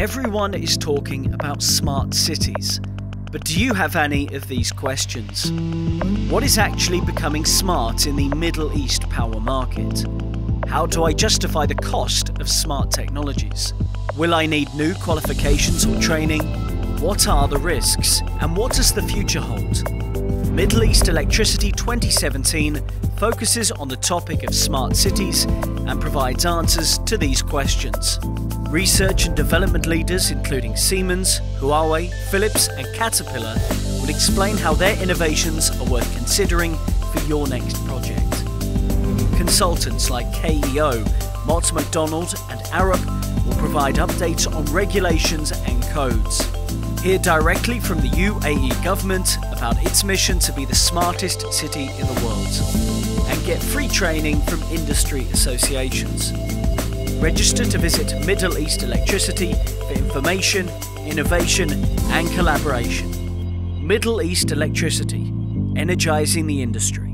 Everyone is talking about smart cities. But do you have any of these questions? What is actually becoming smart in the Middle East power market? How do I justify the cost of smart technologies? Will I need new qualifications or training? What are the risks? And what does the future hold? Middle East Electricity 2017 focuses on the topic of smart cities and provides answers to these questions. Research and development leaders, including Siemens, Huawei, Philips, and Caterpillar, will explain how their innovations are worth considering for your next project. Consultants like KEO, Mott MacDonald, and Arup will provide updates on regulations and codes. Hear directly from the UAE government about its mission to be the smartest city in the world. And get free training from industry associations. Register to visit Middle East Electricity for information, innovation, and collaboration. Middle East Electricity, energizing the industry.